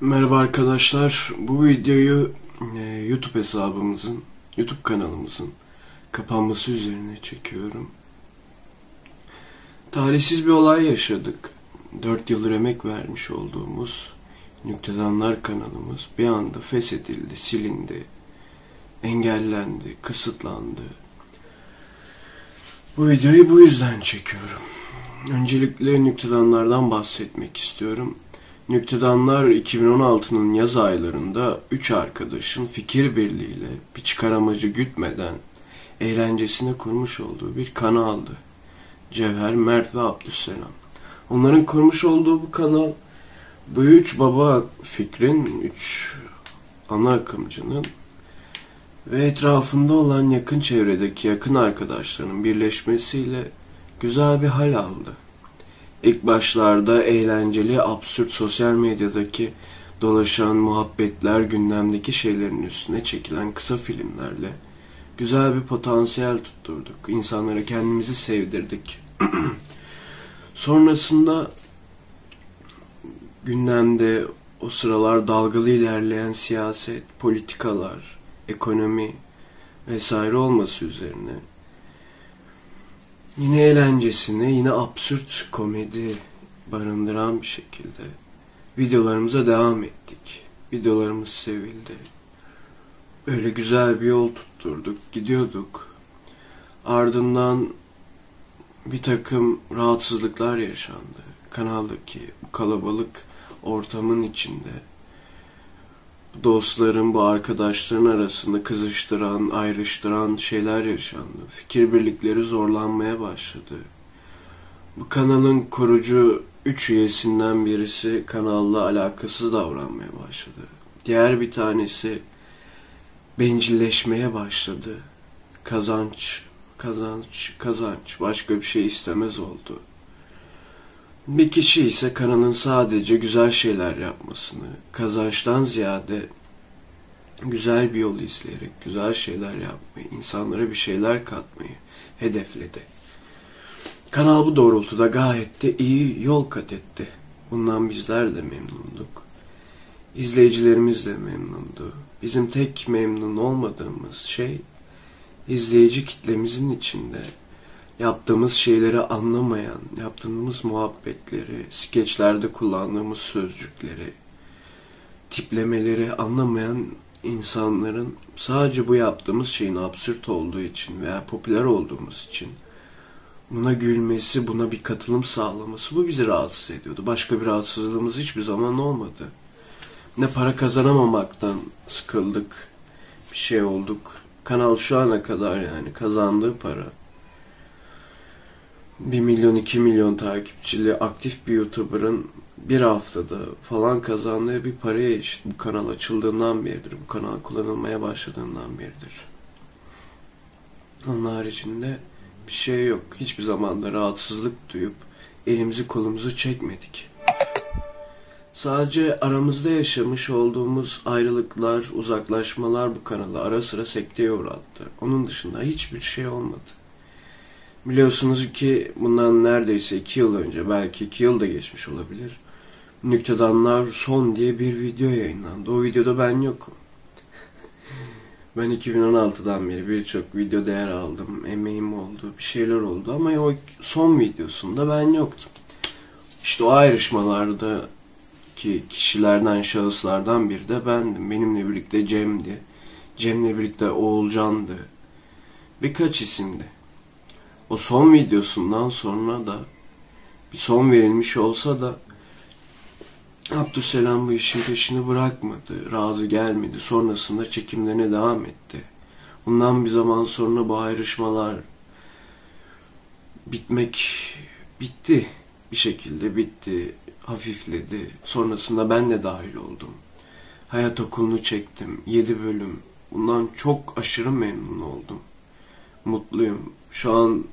Merhaba arkadaşlar. Bu videoyu e, YouTube hesabımızın, YouTube kanalımızın kapanması üzerine çekiyorum. Talihsiz bir olay yaşadık. 4 yıldır emek vermiş olduğumuz Nüktedanlar kanalımız bir anda feshedildi, silindi, engellendi, kısıtlandı. Bu videoyu bu yüzden çekiyorum. Öncelikle nüktedanlardan bahsetmek istiyorum. Nüktedanlar 2016'nın yaz aylarında üç arkadaşın fikir birliğiyle bir çıkar amacı gütmeden eğlencesine kurmuş olduğu bir kanaldı. Cevher, Mert ve Abdüsselam. Onların kurmuş olduğu bu kanal bu üç baba fikrin, üç ana akımcının ve etrafında olan yakın çevredeki yakın arkadaşlarının birleşmesiyle güzel bir hal aldı. İlk başlarda eğlenceli, absürt sosyal medyadaki dolaşan muhabbetler, gündemdeki şeylerin üstüne çekilen kısa filmlerle güzel bir potansiyel tutturduk. İnsanlara kendimizi sevdirdik. Sonrasında gündemde o sıralar dalgalı ilerleyen siyaset, politikalar, ekonomi vesaire olması üzerine yine eğlencesine, yine absürt komedi barındıran bir şekilde videolarımıza devam ettik. Videolarımız sevildi. Öyle güzel bir yol tutturduk, gidiyorduk. Ardından bir takım rahatsızlıklar yaşandı. Kanaldaki kalabalık ortamın içinde dostların, bu arkadaşların arasında kızıştıran, ayrıştıran şeyler yaşandı. Fikir birlikleri zorlanmaya başladı. Bu kanalın kurucu üç üyesinden birisi kanalla alakasız davranmaya başladı. Diğer bir tanesi bencilleşmeye başladı. Kazanç, kazanç, kazanç başka bir şey istemez oldu. Bir kişi ise kanalın sadece güzel şeyler yapmasını, kazançtan ziyade güzel bir yol izleyerek güzel şeyler yapmayı, insanlara bir şeyler katmayı hedefledi. Kanal bu doğrultuda gayet de iyi yol kat etti. Bundan bizler de memnunduk. İzleyicilerimiz de memnundu. Bizim tek memnun olmadığımız şey izleyici kitlemizin içinde yaptığımız şeyleri anlamayan, yaptığımız muhabbetleri, skeçlerde kullandığımız sözcükleri, tiplemeleri anlamayan insanların sadece bu yaptığımız şeyin absürt olduğu için veya popüler olduğumuz için buna gülmesi, buna bir katılım sağlaması bu bizi rahatsız ediyordu. Başka bir rahatsızlığımız hiçbir zaman olmadı. Ne para kazanamamaktan sıkıldık, bir şey olduk. Kanal şu ana kadar yani kazandığı para 1 milyon 2 milyon takipçili aktif bir YouTuber'ın bir haftada falan kazandığı bir paraya eşit bu kanal açıldığından beridir. Bu kanal kullanılmaya başladığından beridir. Onun haricinde bir şey yok. Hiçbir zamanda rahatsızlık duyup elimizi kolumuzu çekmedik. Sadece aramızda yaşamış olduğumuz ayrılıklar, uzaklaşmalar bu kanalı ara sıra sekteye uğrattı. Onun dışında hiçbir şey olmadı. Biliyorsunuz ki bundan neredeyse iki yıl önce, belki iki yıl da geçmiş olabilir. Nüktedanlar Son diye bir video yayınlandı. O videoda ben yokum. ben 2016'dan beri birçok video değer aldım. Emeğim oldu, bir şeyler oldu ama o son videosunda ben yoktum. İşte o ayrışmalarda ki kişilerden, şahıslardan biri de bendim. Benimle birlikte Cem'di. Cem'le birlikte Oğulcan'dı. Birkaç isimdi o son videosundan sonra da bir son verilmiş olsa da Abdüsselam bu işin peşini bırakmadı, razı gelmedi. Sonrasında çekimlerine devam etti. Bundan bir zaman sonra bu ayrışmalar bitmek bitti. Bir şekilde bitti, hafifledi. Sonrasında ben de dahil oldum. Hayat okulunu çektim. Yedi bölüm. Bundan çok aşırı memnun oldum. Mutluyum. Şu an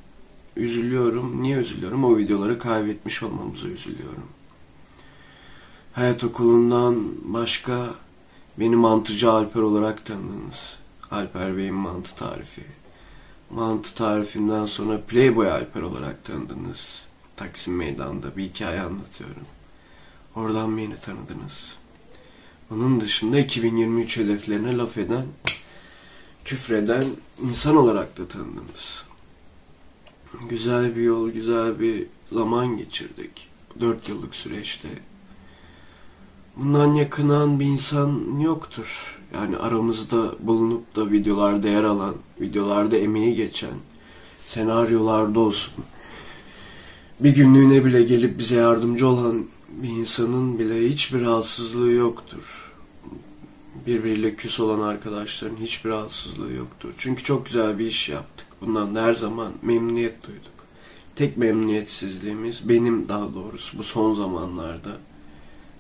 üzülüyorum. Niye üzülüyorum? O videoları kaybetmiş olmamıza üzülüyorum. Hayat okulundan başka beni mantıcı Alper olarak tanıdınız. Alper Bey'in mantı tarifi. Mantı tarifinden sonra Playboy Alper olarak tanıdınız. Taksim Meydan'da bir hikaye anlatıyorum. Oradan beni tanıdınız. Onun dışında 2023 hedeflerine laf eden, küfreden insan olarak da tanıdınız. Güzel bir yol, güzel bir zaman geçirdik. Dört yıllık süreçte. Bundan yakınan bir insan yoktur. Yani aramızda bulunup da videolarda yer alan, videolarda emeği geçen, senaryolarda olsun. Bir günlüğüne bile gelip bize yardımcı olan bir insanın bile hiçbir rahatsızlığı yoktur. Birbiriyle küs olan arkadaşların hiçbir rahatsızlığı yoktur. Çünkü çok güzel bir iş yaptık. Bundan da her zaman memnuniyet duyduk. Tek memnuniyetsizliğimiz benim daha doğrusu bu son zamanlarda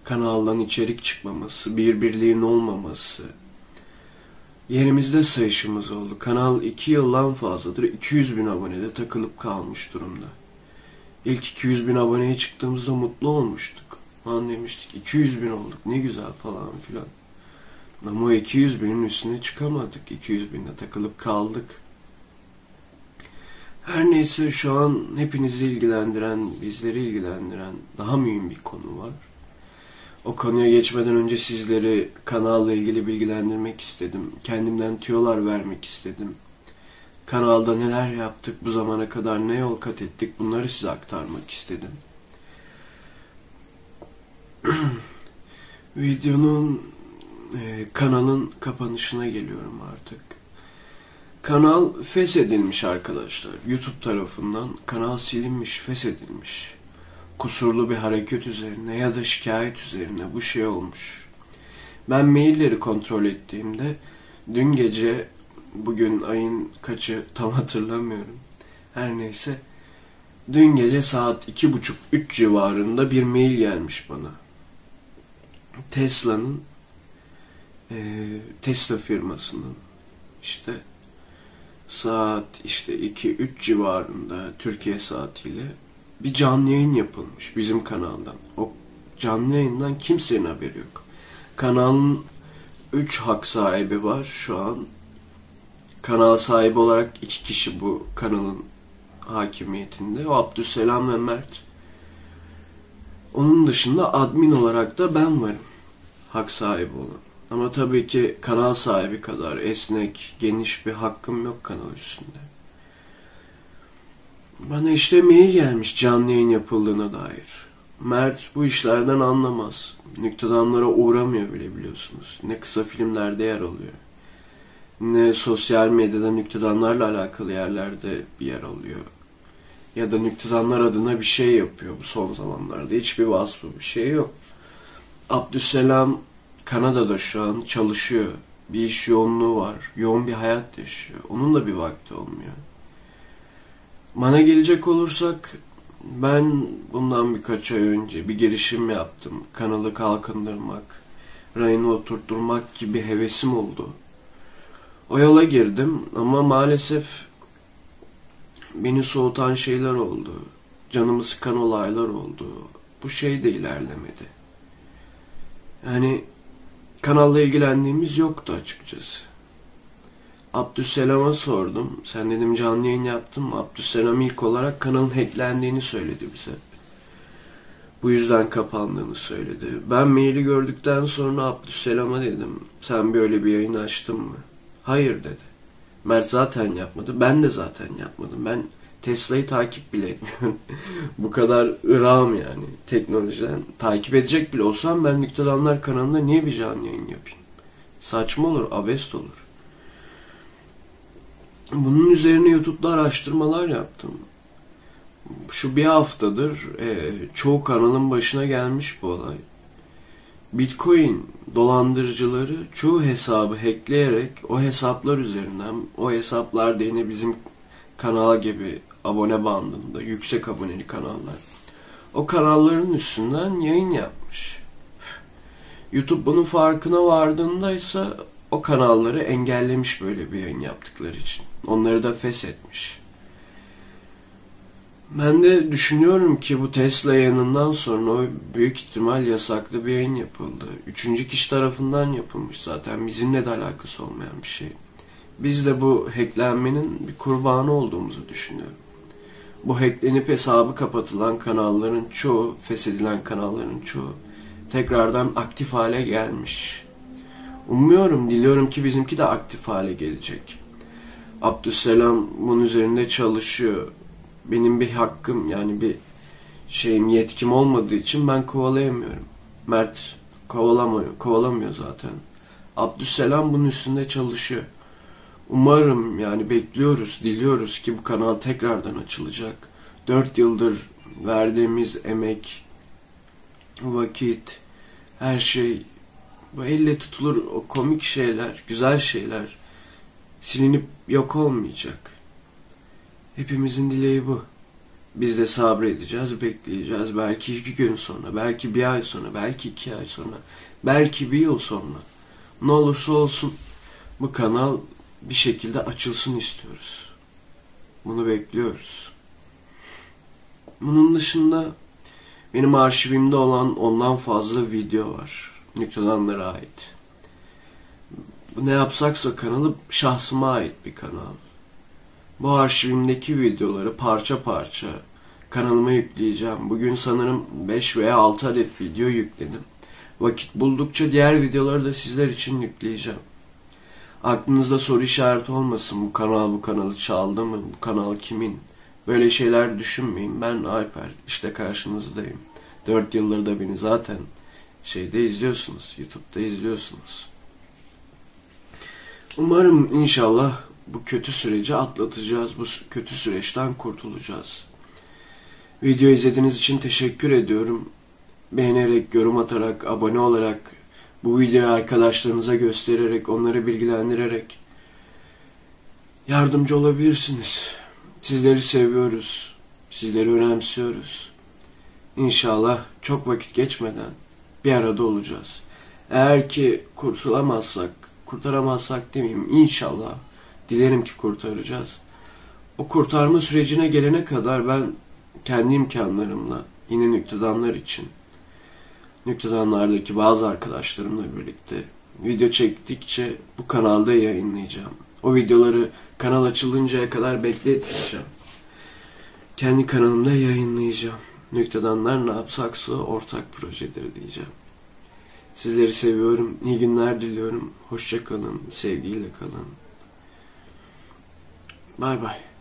kanaldan içerik çıkmaması, birbirliğin olmaması. Yerimizde sayışımız oldu. Kanal 2 yıldan fazladır 200 bin abonede takılıp kalmış durumda. İlk 200 bin aboneye çıktığımızda mutlu olmuştuk. Lan demiştik 200 bin olduk ne güzel falan filan. Ama o 200 binin üstüne çıkamadık. 200 binde takılıp kaldık. Her neyse şu an hepinizi ilgilendiren, bizleri ilgilendiren daha mühim bir konu var. O konuya geçmeden önce sizleri kanalla ilgili bilgilendirmek istedim. Kendimden tüyolar vermek istedim. Kanalda neler yaptık, bu zamana kadar ne yol kat ettik bunları size aktarmak istedim. Videonun, e, kanalın kapanışına geliyorum artık. Kanal feshedilmiş arkadaşlar. YouTube tarafından kanal silinmiş, feshedilmiş. Kusurlu bir hareket üzerine ya da şikayet üzerine bu şey olmuş. Ben mailleri kontrol ettiğimde dün gece bugün ayın kaçı tam hatırlamıyorum. Her neyse. Dün gece saat iki buçuk üç civarında bir mail gelmiş bana. Tesla'nın e, Tesla firmasının işte saat işte 2-3 civarında Türkiye saatiyle bir canlı yayın yapılmış bizim kanaldan. O canlı yayından kimsenin haberi yok. Kanalın 3 hak sahibi var şu an. Kanal sahibi olarak iki kişi bu kanalın hakimiyetinde. O Abdüsselam ve Mert. Onun dışında admin olarak da ben varım. Hak sahibi olan. Ama tabii ki kanal sahibi kadar esnek, geniş bir hakkım yok kanal üstünde. Bana işte mail gelmiş canlı yayın yapıldığına dair. Mert bu işlerden anlamaz. Nüktedanlara uğramıyor bile biliyorsunuz. Ne kısa filmlerde yer alıyor. Ne sosyal medyada nüktedanlarla alakalı yerlerde bir yer alıyor. Ya da nüktedanlar adına bir şey yapıyor bu son zamanlarda. Hiçbir vasfı bir şey yok. Abdüsselam Kanada'da şu an çalışıyor. Bir iş yoğunluğu var. Yoğun bir hayat yaşıyor. Onun da bir vakti olmuyor. Bana gelecek olursak ben bundan birkaç ay önce bir girişim yaptım. Kanalı kalkındırmak, rayını oturtturmak gibi hevesim oldu. O yola girdim ama maalesef beni soğutan şeyler oldu. Canımı sıkan olaylar oldu. Bu şey de ilerlemedi. Yani kanalla ilgilendiğimiz yoktu açıkçası. Abdüsselam'a sordum. Sen dedim canlı yayın yaptın mı? Abdüsselam ilk olarak kanalın hacklendiğini söyledi bize. Bu yüzden kapandığını söyledi. Ben maili gördükten sonra Abdüsselam'a dedim. Sen böyle bir yayın açtın mı? Hayır dedi. Mert zaten yapmadı. Ben de zaten yapmadım. Ben Tesla'yı takip bile. Bu kadar ırağım yani teknolojiden. Takip edecek bile olsam ben Nüktedanlar kanalında niye bir canlı yayın yapayım? Saçma olur, abest olur. Bunun üzerine YouTube'da araştırmalar yaptım. Şu bir haftadır e, çoğu kanalın başına gelmiş bu olay. Bitcoin dolandırıcıları çoğu hesabı hackleyerek o hesaplar üzerinden o hesaplar da yine bizim kanal gibi abone bandında yüksek aboneli kanallar. O kanalların üstünden yayın yapmış. YouTube bunun farkına vardığında ise o kanalları engellemiş böyle bir yayın yaptıkları için. Onları da feshetmiş. Ben de düşünüyorum ki bu Tesla yayınından sonra o büyük ihtimal yasaklı bir yayın yapıldı. Üçüncü kişi tarafından yapılmış zaten. Bizimle de alakası olmayan bir şey. Biz de bu hacklenmenin bir kurbanı olduğumuzu düşünüyorum. Bu hacklenip hesabı kapatılan kanalların çoğu, feshedilen kanalların çoğu tekrardan aktif hale gelmiş. Umuyorum, diliyorum ki bizimki de aktif hale gelecek. Abdüsselam bunun üzerinde çalışıyor. Benim bir hakkım yani bir şeyim yetkim olmadığı için ben kovalayamıyorum. Mert kovalamıyor, kovalamıyor zaten. Abdüsselam bunun üstünde çalışıyor. Umarım yani bekliyoruz, diliyoruz ki bu kanal tekrardan açılacak. Dört yıldır verdiğimiz emek, vakit, her şey bu elle tutulur o komik şeyler, güzel şeyler silinip yok olmayacak. Hepimizin dileği bu. Biz de sabredeceğiz, bekleyeceğiz. Belki iki gün sonra, belki bir ay sonra, belki iki ay sonra, belki bir yıl sonra. Ne olursa olsun bu kanal bir şekilde açılsın istiyoruz. Bunu bekliyoruz. Bunun dışında benim arşivimde olan ondan fazla video var. Nükledanlara ait. Ne yapsaksa kanalı şahsıma ait bir kanal. Bu arşivimdeki videoları parça parça kanalıma yükleyeceğim. Bugün sanırım 5 veya 6 adet video yükledim. Vakit buldukça diğer videoları da sizler için yükleyeceğim. Aklınızda soru işareti olmasın bu kanal bu kanalı çaldı mı, bu kanal kimin? Böyle şeyler düşünmeyin. Ben Alper, işte karşınızdayım. 4 yıldır da beni zaten şeyde izliyorsunuz, YouTube'da izliyorsunuz. Umarım inşallah bu kötü süreci atlatacağız. Bu kötü süreçten kurtulacağız. Video izlediğiniz için teşekkür ediyorum. Beğenerek, yorum atarak, abone olarak, bu videoyu arkadaşlarınıza göstererek, onları bilgilendirerek yardımcı olabilirsiniz. Sizleri seviyoruz. Sizleri önemsiyoruz. İnşallah çok vakit geçmeden bir arada olacağız. Eğer ki kurtulamazsak, kurtaramazsak demeyeyim inşallah dilerim ki kurtaracağız. O kurtarma sürecine gelene kadar ben kendi imkanlarımla yine nüktedanlar için nüktedanlardaki bazı arkadaşlarımla birlikte video çektikçe bu kanalda yayınlayacağım. O videoları kanal açılıncaya kadar bekletmeyeceğim. Kendi kanalımda yayınlayacağım. Nüktedanlar ne yapsaksa ortak projeleri diyeceğim. Sizleri seviyorum. İyi günler diliyorum. Hoşça kalın. Sevgiyle kalın. Bay bay.